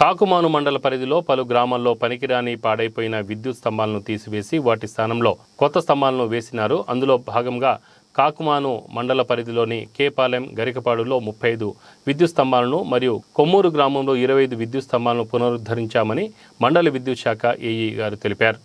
కాకుమాను మండల పరిధిలో పలు గ్రామాల్లో పనికిరాని పాడైపోయిన విద్యుత్ స్తంభాలను తీసివేసి వాటి స్థానంలో కొత్త స్తంభాలను వేసినారు. అందులో భాగంగా కాకుమాను మండల పరిధిలోని కేపాలెం గరికపాడులో ముప్పై ఐదు విద్యుత్ స్తంభాలను మరియు కొమ్మూరు గ్రామంలో ఇరవై ఐదు విద్యుత్ స్తంభాలను పునరుద్ధరించామని మండల విద్యుత్ శాఖ ఏఈ గారు తెలిపారు.